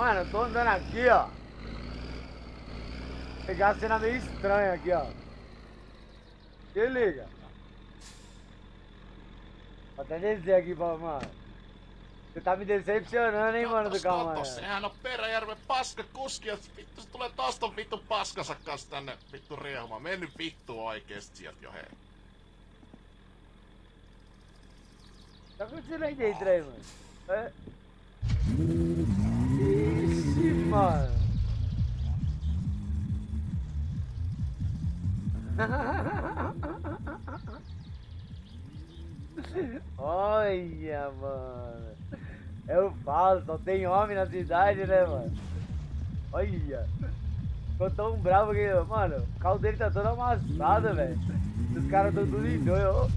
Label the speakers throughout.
Speaker 1: Mano, eu tô andando aqui, ó. Pegar a cena meio estranha aqui, ó. Se liga. Vou até descer aqui pra, mano. Você tá me decepcionando, hein, mano, do Calma.
Speaker 2: Sehän on Peräjärven paskakuski ja vittu se tulee taas ton vittu paskansa kanssa tänne vittu riehumaan. Mene nyt vittu oikeesti sieltä jo hei.
Speaker 1: Tá acontecendo aí dentro aí, mano? É? Mano. Olha, mano. Eu falo, só tem homem na cidade, né, mano? Olha. Ficou tão bravo que, mano, o carro dele tá todo amassado, velho. Os caras tão tudo dois.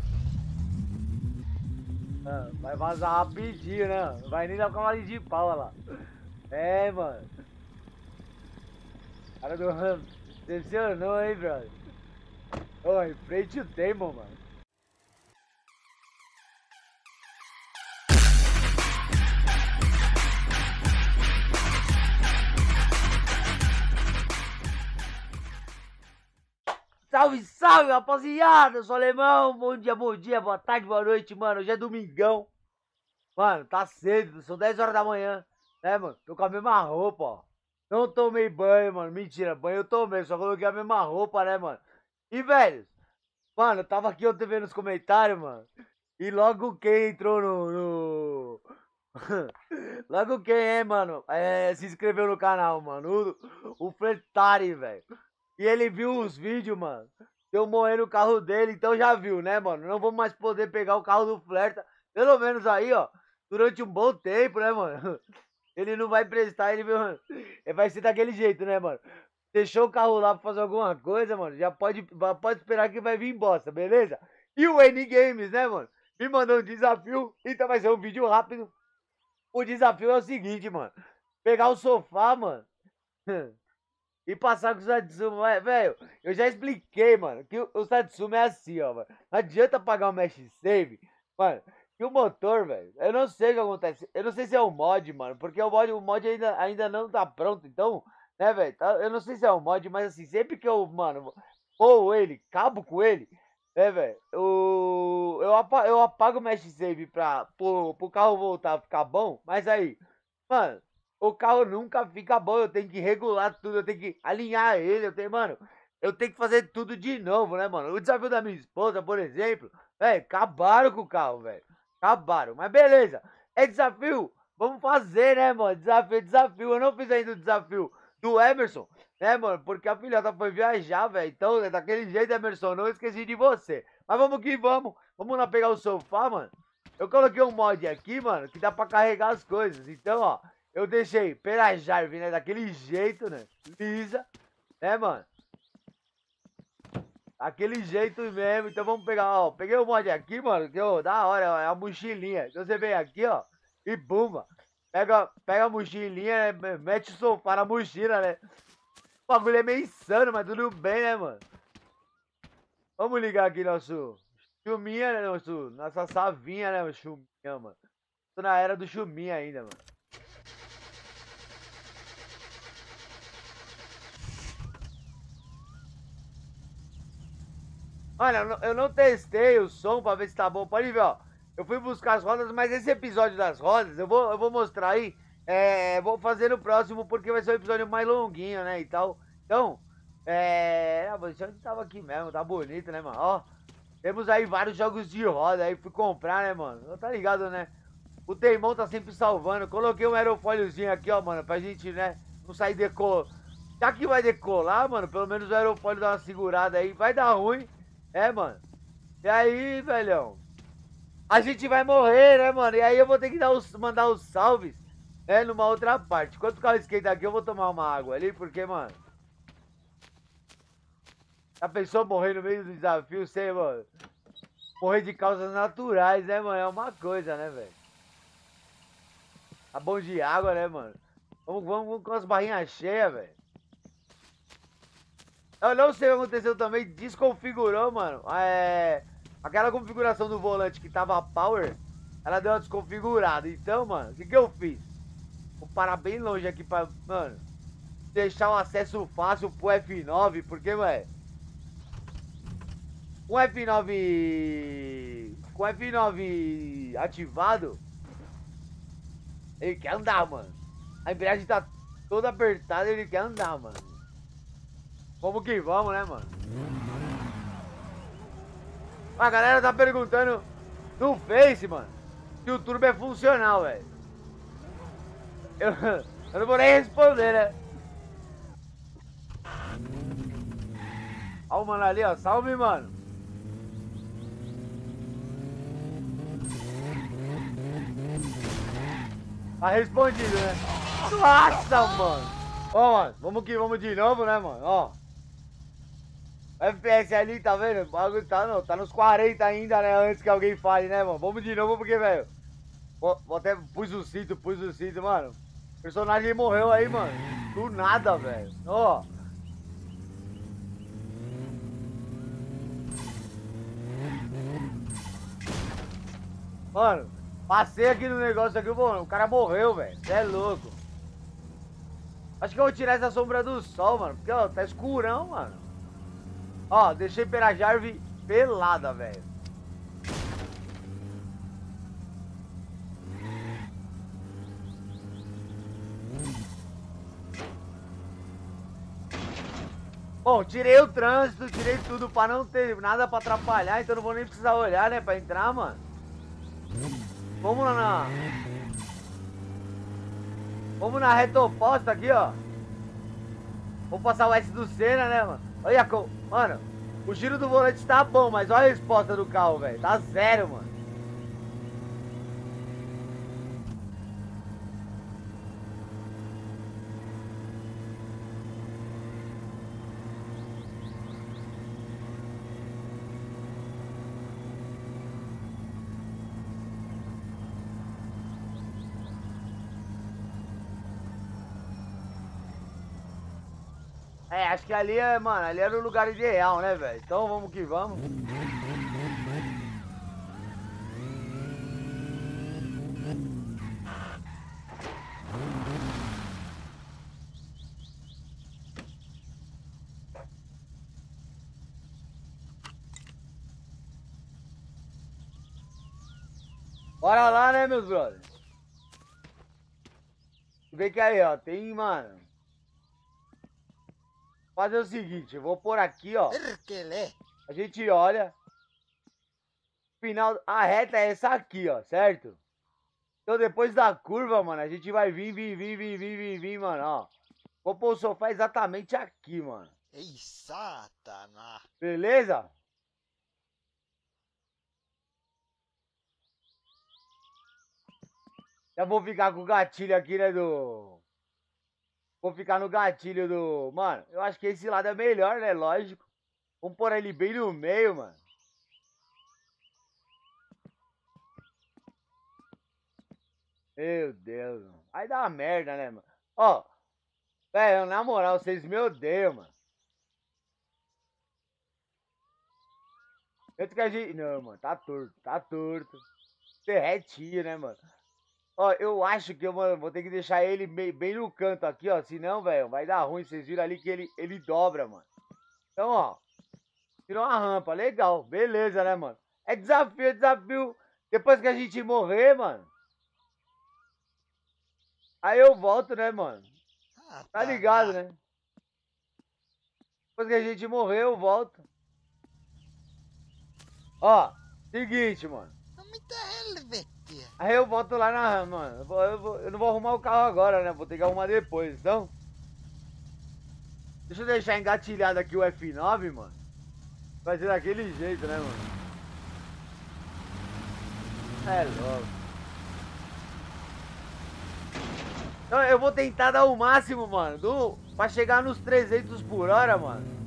Speaker 1: Ah, vai vazar rapidinho, né? Vai nem dar o cavalinho de pau lá. É, mano. Cara do decepcionou, hein, brother. Ô, em frente o Demon, mano. Salve, salve, rapaziada! Eu sou alemão. Bom dia, bom dia, boa tarde, boa noite, mano. Hoje é domingão. Mano, tá cedo, são 10 horas da manhã, né, mano? Tô com a mesma roupa, ó. Não tomei banho, mano. Mentira, banho eu tomei, só coloquei a mesma roupa, né, mano? E, velho, mano, eu tava aqui ontem vendo os comentários, mano. E logo quem entrou no. no... logo quem é, mano? É, se inscreveu no canal, mano. O, o Fletari, velho. E ele viu os vídeos, mano. Eu morrendo o carro dele, então já viu, né, mano? Não vou mais poder pegar o carro do Flerta. Pelo menos aí, ó. Durante um bom tempo, né, mano? Ele não vai prestar, ele, ele vai ser daquele jeito, né, mano? Deixou o carro lá pra fazer alguma coisa, mano. Já pode, pode esperar que vai vir bosta, beleza? E o N Games, né, mano? Me mandou um desafio, então vai ser um vídeo rápido. O desafio é o seguinte, mano. Pegar o sofá, mano. e passar com o Satsuma. Velho, eu já expliquei, mano, que o Satsuma é assim, ó, mano. Não adianta pagar o Mesh Save, mano. O motor, velho, eu não sei o que acontece. Eu não sei se é o mod, mano, porque o mod, o mod ainda, ainda não tá pronto. Então, né, velho, tá, eu não sei se é o mod, mas assim, sempre que eu, mano, ou ele, cabo com ele, né, velho, eu, eu, apago, eu apago o Mesh Save pra, pro, pro carro voltar a ficar bom, mas aí, mano o carro nunca fica bom. Eu tenho que regular tudo, eu tenho que alinhar ele. Eu tenho, mano, eu tenho que fazer tudo de novo, né, mano? O desafio da minha esposa, por exemplo, velho, acabaram com o carro, velho. Acabaram. Mas beleza, é desafio. Vamos fazer, né, mano? Desafio, desafio. Eu não fiz ainda o desafio do Emerson, né, mano? Porque a filhota foi viajar, velho. Então, é daquele jeito, Emerson, não esqueci de você. Mas vamos que vamos. Vamos lá pegar o sofá, mano. Eu coloquei um mod aqui, mano, que dá pra carregar as coisas. Então, ó, eu deixei pela Jarvin, né? Daquele jeito, né? Lisa, né, mano? Aquele jeito mesmo. Então vamos pegar, ó. Peguei o mod aqui, mano. Que, ó, da hora, ó, é a mochilinha. Então você vem aqui, ó. E bumba. Pega, pega a mochilinha, né? Mete o sofá na mochila, né? O bagulho é meio insano, mas tudo bem, né, mano? Vamos ligar aqui nosso chuminha, né? Nosso, nossa savinha, né? Chuminha, mano. Tô na era do chuminha ainda, mano. Olha, eu não testei o som pra ver se tá bom. Pode ver, ó. Eu fui buscar as rodas, mas esse episódio das rodas, eu vou, eu vou mostrar aí. É, vou fazer no próximo, porque vai ser um episódio mais longuinho, né, e tal. Então, é... A posição tava aqui mesmo, tá bonito, né, mano? Ó, temos aí vários jogos de roda aí, fui comprar, né, mano? Tá ligado, né? O Teimão tá sempre salvando. Coloquei um aerofóliozinho aqui, ó, mano, pra gente, né, não sair decolar. Já que vai decolar, mano, pelo menos o aerofólio dá uma segurada aí. Vai dar ruim, é, mano. E aí, velhão? A gente vai morrer, né, mano? E aí eu vou ter que dar os, mandar os salves, né, numa outra parte. Enquanto o carro esquenta aqui, eu vou tomar uma água ali, porque, mano... A pessoa morrer no meio do desafio, sei, mano. Morrer de causas naturais, né, mano? É uma coisa, né, velho? Tá bom de água, né, mano? Vamos, vamos, vamos com as barrinhas cheias, velho. Eu não sei o que aconteceu também, desconfigurou, mano. É. Aquela configuração do volante que tava power, ela deu uma desconfigurada. Então, mano, o que, que eu fiz? Vou parar bem longe aqui pra, mano, deixar o acesso fácil pro F9, porque, mano, com F9, com F9 ativado, ele quer andar, mano. A embreagem tá toda apertada, ele quer andar, mano. Vamos que vamos, né, mano? A galera tá perguntando no Face, mano, se o turbo é funcional, velho. Eu, eu não vou nem responder, né? Ó o mano ali, ó. Salve, mano. Tá respondido, né? Nossa, mano. Ó, mano. Vamos que vamos de novo, né, mano? Ó. FPS ali, tá vendo? O bagulho tá, não, tá nos 40 ainda, né? Antes que alguém fale, né, mano? Vamos de novo porque, velho. Vou, até pus o cinto, pus o cinto, mano. O personagem morreu aí, mano. Do nada, velho. Ó. Mano, passei aqui no negócio aqui, mano. O cara morreu, velho. Você é louco. Acho que eu vou tirar essa sombra do sol, mano. Porque, ó, tá escurão, mano. Ó, deixei pela Jarve pelada, velho. Bom, tirei o trânsito, tirei tudo pra não ter nada pra atrapalhar, então não vou nem precisar olhar, né, pra entrar, mano. Vamos lá na... Vamos na reta oposta aqui, ó. Vou passar o S do Senna, né, mano? Olha, mano, o giro do volante tá bom, mas olha a resposta do carro, velho. Tá zero, mano. É, acho que ali é, mano, ali era o lugar ideal, né, velho? Então vamos que vamos. Bora lá, né, meus brothers? Vê que aí, ó, tem, mano, fazer o seguinte, eu vou pôr aqui, ó. A gente olha. Final, a reta é essa aqui, ó, certo? Então depois da curva, mano, a gente vai vir, vir, vir, vir, vir, vir, vir, mano, ó. Vou pôr o sofá exatamente aqui, mano.
Speaker 3: Ei, satana.
Speaker 1: Beleza? Já vou ficar com o gatilho aqui, né, do... Vou ficar no gatilho do... Mano, eu acho que esse lado é melhor, né? Lógico. Vamos pôr ele bem no meio, mano. Meu Deus, mano. Vai dar uma merda, né, mano? Ó, velho, na moral, vocês me odeiam, mano. Tanto que a gente... Não, mano, tá torto, tá torto. Derretinho, né, mano? Ó, eu acho que eu mano, vou ter que deixar ele bem, bem no canto aqui, ó. Senão, velho, vai dar ruim. Vocês viram ali que ele, ele dobra, mano. Então, ó. Tirou uma rampa. Legal. Beleza, né, mano? É desafio, é desafio. Depois que a gente morrer, mano. Aí eu volto, né, mano?
Speaker 3: Ah,
Speaker 1: Tá ligado, né? Depois que a gente morrer, eu volto. Ó, seguinte, mano.
Speaker 3: Mitä
Speaker 1: Aí eu volto lá na. Mano, eu, vou- eu, vou- eu não vou arrumar o carro agora, né? Vou ter que arrumar depois, então. Deixa eu deixar engatilhado aqui o F9, mano. Vai ser daquele jeito, né, mano? É louco. Então eu vou tentar dar o máximo, mano, do, pra chegar nos 300 por hora, mano.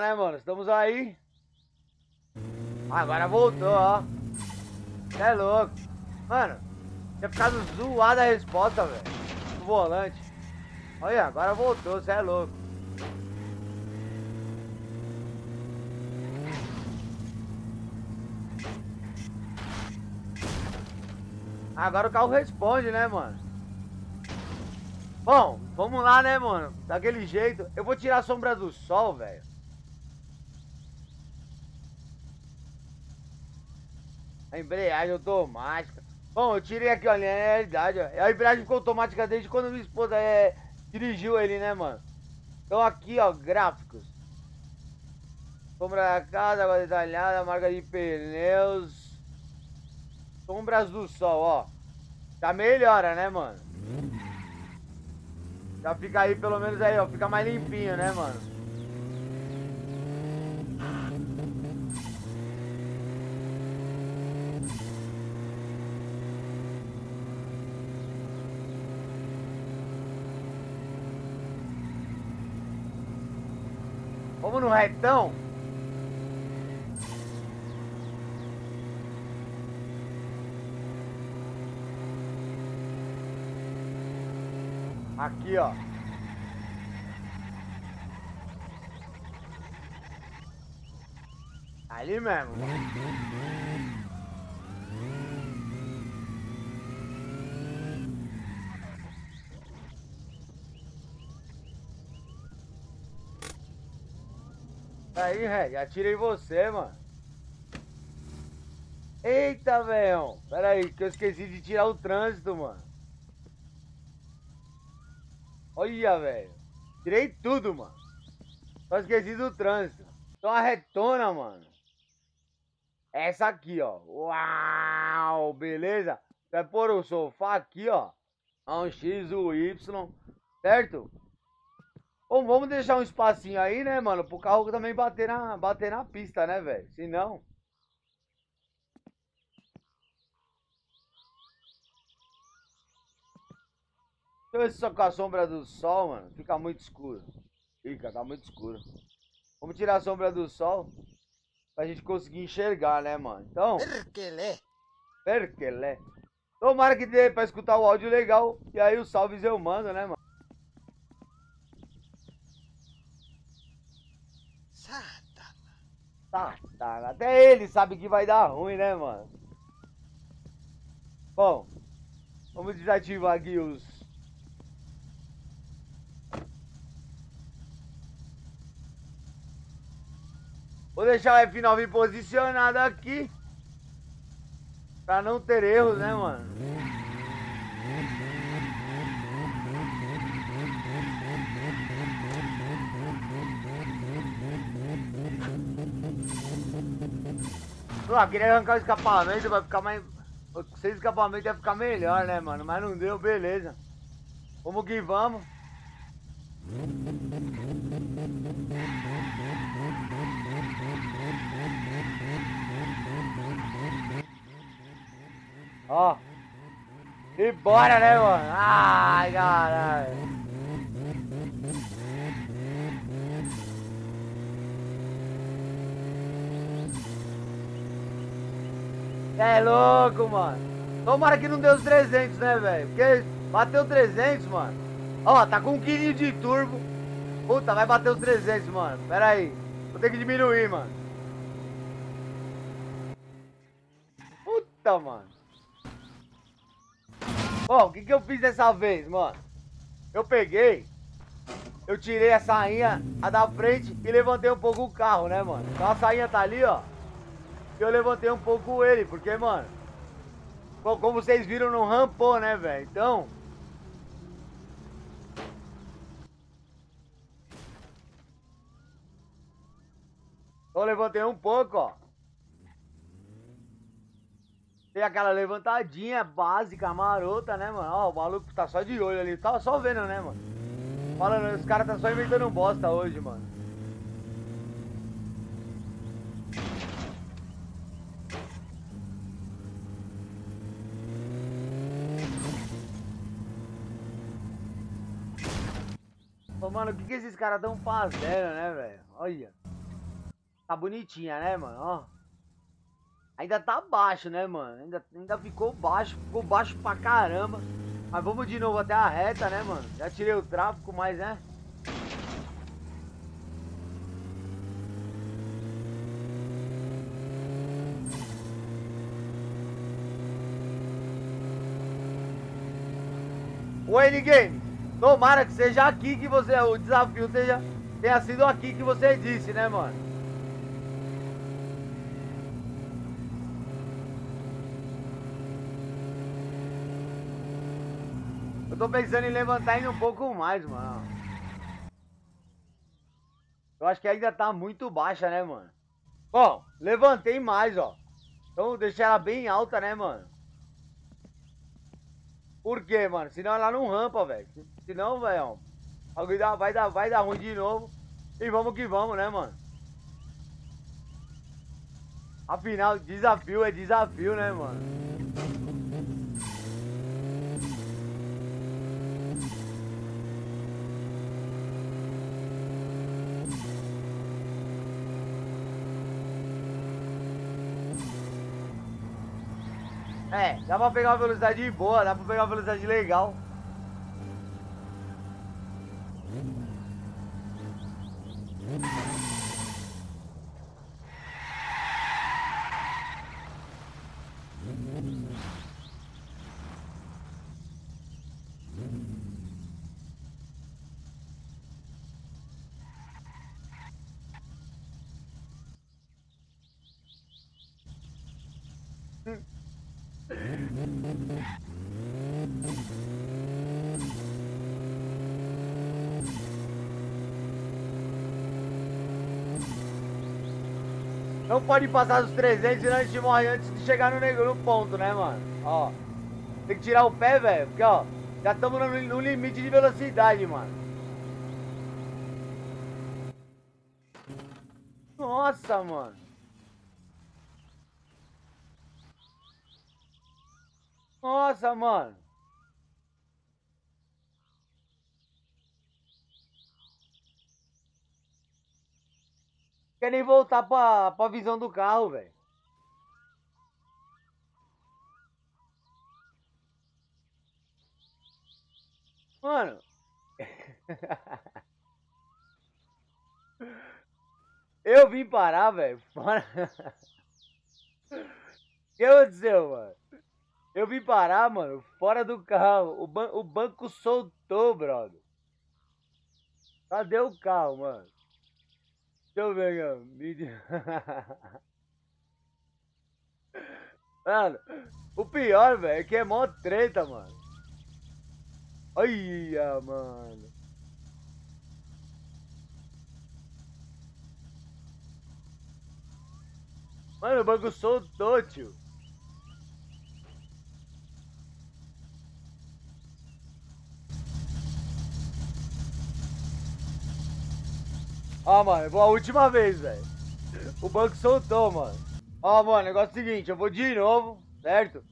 Speaker 1: né, mano? Estamos aí. Agora voltou, ó. Cê é louco. Mano, tinha ficado zoado a resposta, velho. o volante. Olha, agora voltou, cê é louco. Agora o carro responde, né, mano? Bom, vamos lá, né, mano? Daquele jeito. Eu vou tirar a sombra do sol, velho. A embreagem automática. Bom, eu tirei aqui, olha, é a realidade, ó. A embreagem ficou automática desde quando minha esposa é, dirigiu ele, né, mano? Então aqui, ó, gráficos. Sombra da casa, água detalhada, marca de pneus. Sombras do sol, ó. Já melhora, né, mano? Já fica aí, pelo menos aí, ó. Fica mais limpinho, né, mano? No retão? Aqui, ó. Ali mesmo. Aí, Red, atirei você, mano. Eita, velho. Pera aí, que eu esqueci de tirar o trânsito, mano. Olha, velho. Tirei tudo, mano. Só esqueci do trânsito. Então a retona, mano. Essa aqui, ó. Uau, beleza? Vai pôr o sofá aqui, ó. Um X, o Y. Certo? Bom, vamos deixar um espacinho aí, né, mano? Pro carro também bater na, bater na pista, né, velho? Se não... Deixa eu ver se só com a sombra do sol, mano, fica muito escuro. Fica, tá muito escuro. Vamos tirar a sombra do sol pra gente conseguir enxergar, né, mano? Então...
Speaker 3: Perkele.
Speaker 1: Perkele. Tomara que dê pra escutar o áudio legal. E aí os salves eu mando, né, mano? Tá, tá. Até ele sabe que vai dar ruim, né, mano? Bom, vamos desativar aqui os... Vou deixar o F9 posicionado aqui. Pra não ter erros, né, mano? Pô, queria arrancar o escapamento vai ficar mais. Sem escapamento ia ficar melhor, né, mano? Mas não deu, beleza. Vamos que vamos. Ó. E bora, né, mano? Ai, caralho. É louco, mano. Tomara que não deu os 300, né, velho? Porque bateu 300, mano. Ó, tá com um quilinho de turbo. Puta, vai bater os 300, mano. Pera aí. Vou ter que diminuir, mano. Puta, mano. Bom, o que que eu fiz dessa vez, mano? Eu peguei, eu tirei a sainha a da frente e levantei um pouco o carro, né, mano? Então a sainha tá ali, ó eu levantei um pouco ele, porque, mano, como vocês viram, não rampou, né, velho? Então... Eu levantei um pouco, ó. Tem aquela levantadinha básica, marota, né, mano? Ó, o maluco tá só de olho ali. Tava só vendo, né, mano? Falando, os caras tá só inventando bosta hoje, mano. Mano, o que, que esses caras tão fazendo, né, velho? Olha. Tá bonitinha, né, mano? Ó. Ainda tá baixo, né, mano? Ainda, ainda ficou baixo, ficou baixo pra caramba. Mas vamos de novo até a reta, né, mano? Já tirei o tráfego, mas, né? O N-Game, tomara que seja aqui que você. O desafio seja, tenha sido aqui que você disse, né, mano? Eu tô pensando em levantar ainda um pouco mais, mano. Eu acho que ainda tá muito baixa, né, mano? Bom, levantei mais, ó. Então deixar ela bem alta, né, mano? Por quê, mano? Senão ela não rampa, velho. Senão, velho, vai dar, vai, dar, vai dar ruim de novo. E vamos que vamos, né, mano? Afinal, desafio é desafio, né, mano? É, dá pra pegar uma velocidade boa, dá pra pegar uma velocidade legal. Não pode passar dos 300, senão a gente morre antes de chegar no, no ponto, né, mano? Ó. Tem que tirar o pé, velho, porque, ó, já estamos no, no limite de velocidade, mano. Nossa, mano. Nossa, mano. Quer nem voltar pra, pra visão do carro, velho. Mano. Eu vim parar, velho. O que aconteceu, mano? Eu vim parar, mano, fora do carro. O, ban o banco soltou, brother. Cadê o carro, mano? Deixa eu ver ó. Mídia. Mano, o pior, velho, é que é mó treta, mano. Olha, mano. Mano, o banco soltou, tio. Ó, mano, eu vou a última vez, velho. O banco soltou, mano. Ó, mano, negócio é o seguinte, eu vou de novo, certo?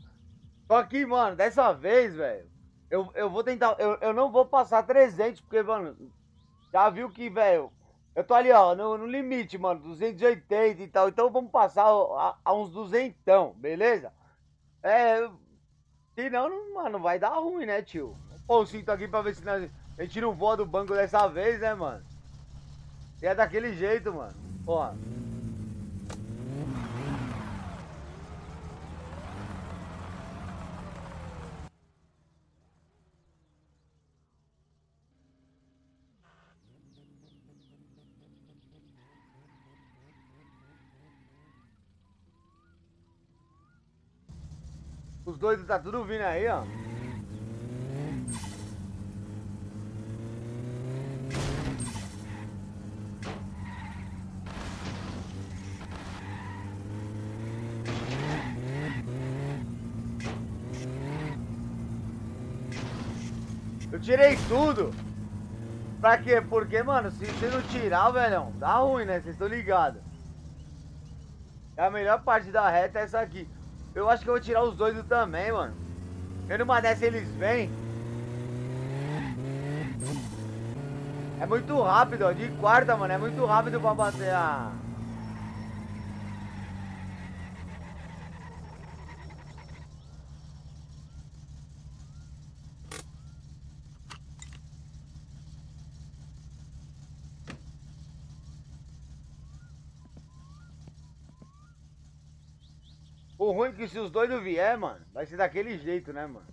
Speaker 1: Só que, mano, dessa vez, velho, eu, eu vou tentar, eu, eu não vou passar 300, porque, mano, já viu que, velho, eu tô ali, ó, no, no limite, mano, 280 e tal, então vamos passar a, a uns 200, beleza? É, senão, não, mano, vai dar ruim, né, tio? Pô, o cinto aqui pra ver se nós, a gente não voa do banco dessa vez, né, mano? E é daquele jeito, mano. Ó. Os dois tá tudo vindo aí, ó. Eu tirei tudo. Pra quê? Porque, mano, se você não tirar, velhão, dá ruim, né? Vocês estão ligados. A melhor parte da reta é essa aqui. Eu acho que eu vou tirar os dois também, mano. Eu numa dessa eles vêm. É muito rápido, ó. De quarta, mano. É muito rápido pra bater a. Ruim é que se os doidos vier, mano, vai ser daquele jeito, né, mano?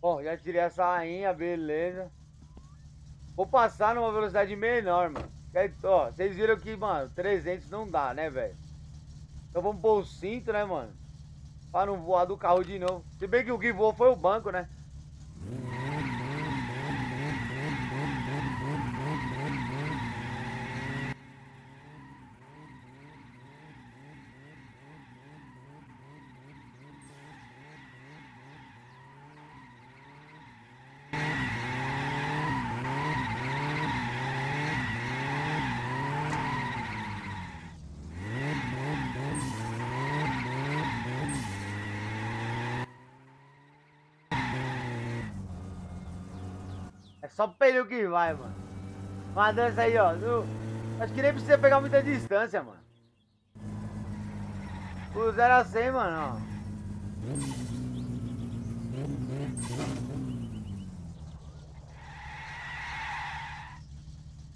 Speaker 1: Bom, já tirei essa rainha, beleza. Vou passar numa velocidade menor, mano. Ó, vocês viram que, mano, 300 não dá, né, velho? Então vamos pôr o cinto, né, mano? Pra não voar do carro de novo. Se bem que o que voou foi o banco, né? Só pneu que vai, mano. Uma dança aí, ó. Acho que nem precisa pegar muita distância, mano. O 0 a 100, mano, ó.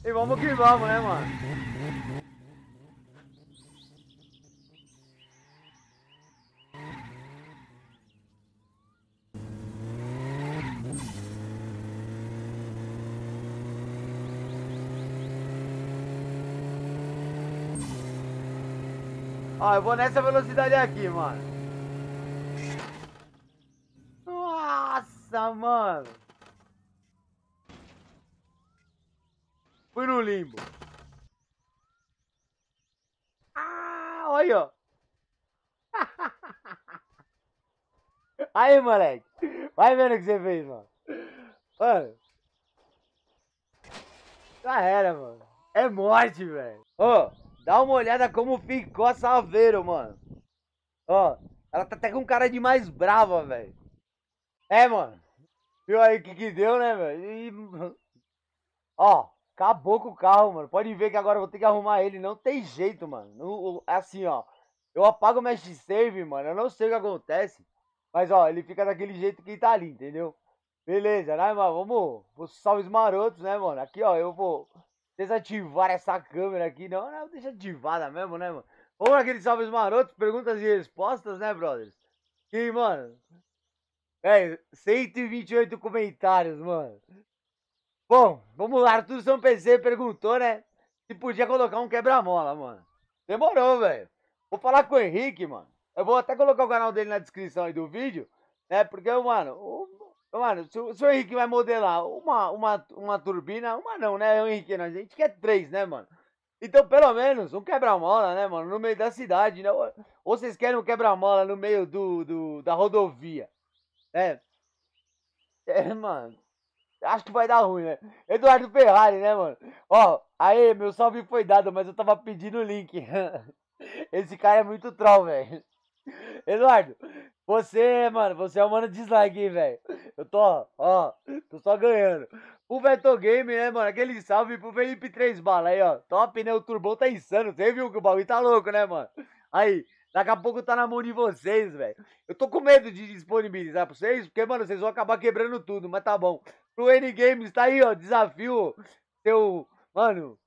Speaker 1: E vamos que vamos, né, mano? Eu vou nessa velocidade aqui, mano. Nossa, mano. Fui no limbo. Ah, olha, ó. Aí, moleque. Vai vendo o que você fez, mano. Mano. Já era, mano. É morte, velho. Ô, dá uma olhada como ficou a Saveiro, mano. Ó, ela tá até com cara de mais brava, velho. É, mano. Viu aí o que que deu, né, velho? E... Ó, acabou com o carro, mano. Pode ver que agora eu vou ter que arrumar ele. Não tem jeito, mano. Não- Assim, ó. Eu apago o Mesh Save, mano. Eu não sei o que acontece. Mas, ó, ele fica daquele jeito que tá ali, entendeu? Beleza, né, mano? Vamos os salves marotos, né, mano? Aqui, ó, eu vou desativar essa câmera aqui. Não, não, deixa ativada mesmo, né, mano? Vamos naqueles salves marotos, perguntas e respostas, né, brothers? E, mano... É, 128 comentários, mano. Bom, vamos lá. Arthur São PC perguntou, né? Se podia colocar um quebra-mola, mano. Demorou, velho. Vou falar com o Henrique, mano. Eu vou até colocar o canal dele na descrição aí do vídeo, né? Porque, mano, o, mano, se, o- se o Henrique vai modelar uma, uma, uma turbina, uma não, né, Henrique? A gente quer três, né, mano? Então, pelo menos, um quebra-mola, né, mano? No meio da cidade, né? Ou, vocês querem um quebra-mola no meio do, do, da rodovia, né? É, mano. Acho que vai dar ruim, né? Eduardo Ferrari, né, mano? Ó, aí, meu salve foi dado, mas eu tava pedindo o link. Esse cara é muito troll, velho. Eduardo, você, mano, você é um mano dislike, velho. Eu tô, ó, tô só ganhando. O Veto Game, né, mano? Aquele salve pro Felipe 3 Bala aí, ó. Top, né? O turbão tá insano. Você viu que o bagulho tá louco, né, mano? Aí, daqui a pouco tá na mão de vocês, velho. Eu tô com medo de disponibilizar pra vocês, porque, mano, vocês vão acabar quebrando tudo, mas tá bom. Pro N-Games, tá aí, ó, desafio. Seu, mano,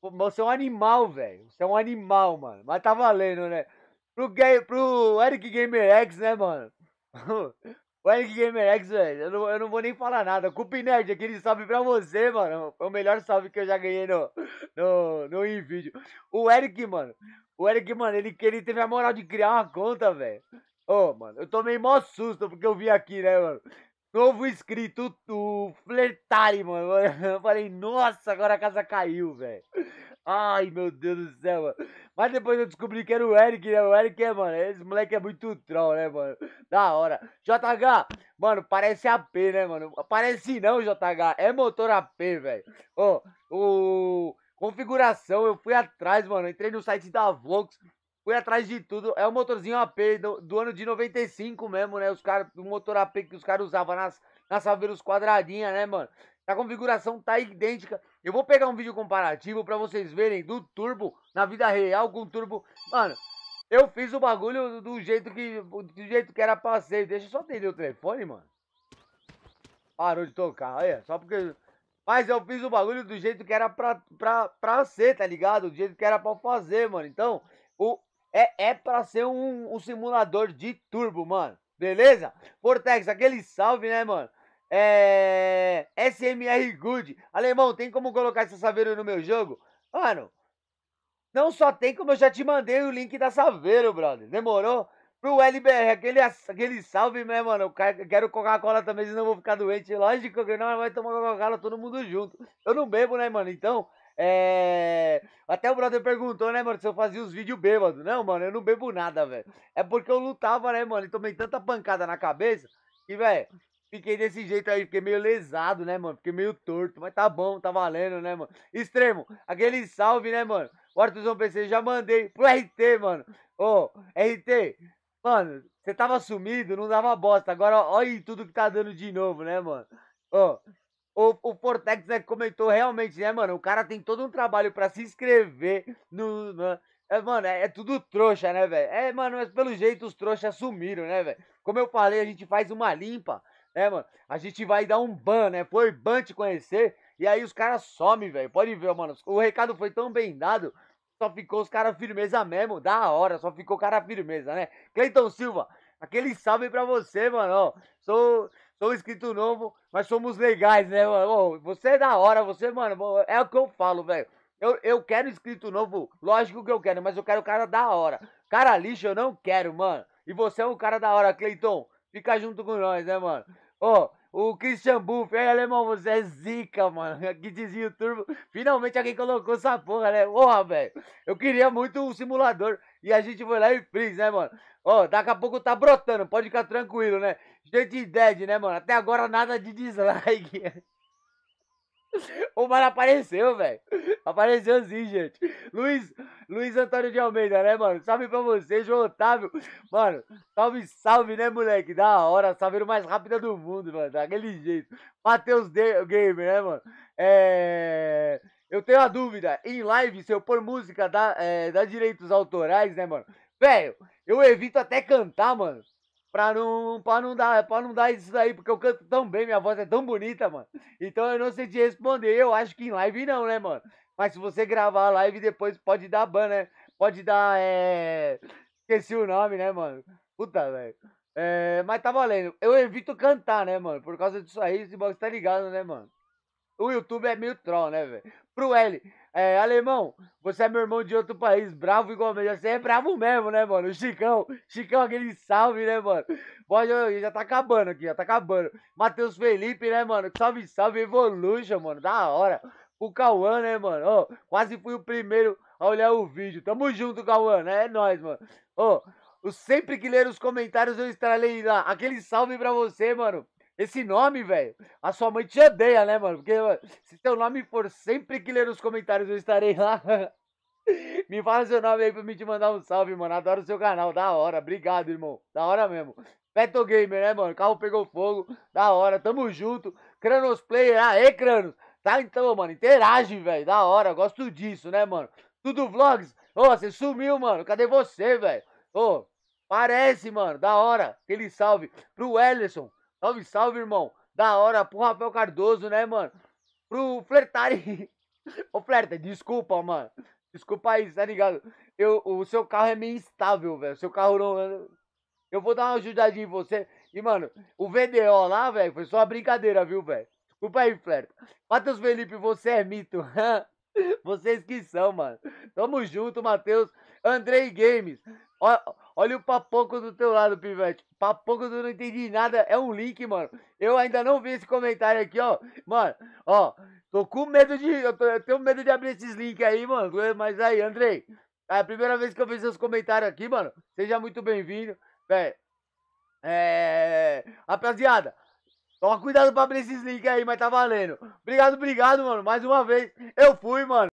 Speaker 1: você é um animal, velho. Você é um animal, mano. Mas tá valendo, né? Pro, pro Eric Gamer X, né, mano? o Eric Gamer X, velho, eu não, eu não vou nem falar nada. Culpa Nerd, aquele salve pra você, mano. Foi o melhor salve que eu já ganhei no, no, no InVideo. O Eric, mano. O Eric, mano, ele, ele teve a moral de criar uma conta, velho. Ô, mano, eu tomei mó susto porque eu vi aqui, né, mano? Novo inscrito, o Flertari, mano. Eu falei, nossa, agora a casa caiu, velho. Ai, meu Deus do céu, mano. Mas depois eu descobri que era o Eric, né? O Eric é, mano, esse moleque é muito troll, né, mano? Da hora. JH, mano, parece AP, né, mano? Parece não, JH. É motor AP, velho. Ô, o... Configuração, eu fui atrás, mano. Entrei no site da Vox. Fui atrás de tudo. É o motorzinho AP do, do ano de 95 mesmo, né? Os caras, o motor AP que os caras usavam nas, nas Saveiros quadradinhas, né, mano? A configuração tá idêntica. Eu vou pegar um vídeo comparativo pra vocês verem do turbo na vida real com o turbo. Mano, eu fiz o bagulho do jeito que do jeito que era ser. Deixa eu só atender o telefone, mano. Parou de tocar, olha, só porque mas eu fiz o bagulho do jeito que era pra, pra, pra ser, tá ligado? Do jeito que era pra fazer, mano. Então, o, é, é pra ser um, um simulador de turbo, mano. Beleza? Portex, aquele salve, né, mano? É. SMR Good. Alemão, tem como colocar essa Saveiro no meu jogo? Mano, não só tem como eu já te mandei o link da Saveiro, brother. Demorou? Pro LBR, aquele, aquele salve, né, mano? Eu quero Coca-Cola também, senão eu vou ficar doente. Lógico que não vai tomar Coca-Cola todo mundo junto. Eu não bebo, né, mano? Então, é. Até o brother perguntou, né, mano, se eu fazia os vídeos bêbado. Não, mano, eu não bebo nada, velho. É porque eu lutava, né, mano? E tomei tanta pancada na cabeça que, velho, fiquei desse jeito aí. Fiquei meio lesado, né, mano? Fiquei meio torto. Mas tá bom, tá valendo, né, mano? Extremo, aquele salve, né, mano? O PC, já mandei pro RT, mano. Ô, RT, mano, você tava sumido, não dava bosta. Agora, olha tudo que tá dando de novo, né, mano? Ô, o, o né, comentou realmente, né, mano? O cara tem todo um trabalho para se inscrever no. no é, mano, é, é, tudo trouxa, né, velho? É, mano, mas pelo jeito os trouxas sumiram, né, velho? Como eu falei, a gente faz uma limpa, né, mano? A gente vai dar um ban, né? Foi ban te conhecer. E aí os caras somem, velho. Pode ver, mano. O recado foi tão bem dado. Só ficou os caras firmeza mesmo. Da hora, só ficou cara firmeza, né? Cleiton Silva, aquele salve pra você, mano. Sou, sou inscrito novo, mas somos legais, né, mano? você é da hora, você, mano, é o que eu falo, velho. Eu, eu quero inscrito novo, lógico que eu quero, mas eu quero cara da hora. Cara lixo eu não quero, mano. E você é um cara da hora, Cleiton. Fica junto com nós, né, mano? Ó, o Christian Buff, aí, alemão, você é zica, mano. dizia o turbo. Finalmente alguém colocou essa porra, né? Porra, velho. Eu queria muito um simulador. E a gente foi lá e fez, né, mano? Ó, daqui a pouco tá brotando, pode ficar tranquilo, né? Gente dead, né, mano? Até agora nada de dislike. O mano apareceu, velho. Apareceu sim, gente. Luiz, Luiz Antônio de Almeida, né, mano? Salve pra você, João Otávio. Mano, salve, salve, né, moleque? Da hora, salve mais rápida do mundo, mano. Daquele jeito. Matheus Gamer, né, mano? É. Eu tenho a dúvida, em live, se eu pôr música dá, é, dá direitos autorais, né, mano? Velho, eu evito até cantar, mano. Pra não, pra, não dar, pra não dar isso daí, porque eu canto tão bem, minha voz é tão bonita, mano. Então eu não sei te responder. Eu acho que em live não, né, mano? Mas se você gravar a live depois pode dar ban, né? Pode dar, é. Esqueci o nome, né, mano? Puta, velho. É, mas tá valendo. Eu evito cantar, né, mano? Por causa disso aí, esse box tá ligado, né, mano? O YouTube é meio troll, né, velho? Pro L, é, alemão, você é meu irmão de outro país, bravo igual mesmo. Você é bravo mesmo, né, mano? O Chicão, Chicão, aquele salve, né, mano? Pode, já tá acabando aqui, já tá acabando. Matheus Felipe, né, mano? Salve, salve, Evolution, mano, da hora. O Cauã, né, mano? Ó, oh, quase fui o primeiro a olhar o vídeo. Tamo junto, Cauã, né? É nóis, mano. Ó, oh, sempre que ler os comentários eu estarei lá. Aquele salve pra você, mano. Esse nome, velho, a sua mãe te odeia, né, mano? Porque se seu nome for sempre que ler nos comentários, eu estarei lá. Me fala seu nome aí pra me te mandar um salve, mano. Adoro seu canal, da hora. Obrigado, irmão. Da hora mesmo. Peto Gamer, né, mano? Carro pegou fogo, da hora. Tamo junto. Kranos Player, aê, Kranos. Tá então, mano, interage, velho. Da hora, gosto disso, né, mano? Tudo vlogs. Ô, você sumiu, mano. Cadê você, velho? Ô, parece, mano. Da hora. Aquele salve pro Ellison. Salve, salve, irmão. Da hora pro Rafael Cardoso, né, mano? Pro Flertari. Ô, Flerta, desculpa, mano. Desculpa aí, tá ligado? Eu, o seu carro é meio instável, velho. Seu carro não. Eu vou dar uma ajudadinha em você. E, mano, o VDO lá, velho, foi só uma brincadeira, viu, velho? Desculpa aí, Flerta. Matheus Felipe, você é mito. Vocês que são, mano. Tamo junto, Matheus. Andrei Games. Olha o papoco do teu lado, pivete. Papoco do não entendi nada. É um link, mano. Eu ainda não vi esse comentário aqui, ó. Mano, ó. Tô com medo de. Eu, tô, eu tenho medo de abrir esses links aí, mano. Mas aí, Andrei. É a primeira vez que eu vi seus comentários aqui, mano. Seja muito bem-vindo. É. Rapaziada. Toma cuidado pra abrir esses links aí, mas tá valendo. Obrigado, obrigado, mano. Mais uma vez. Eu fui, mano.